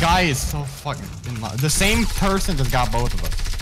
guy is so fucking in love. The same person just got both of us.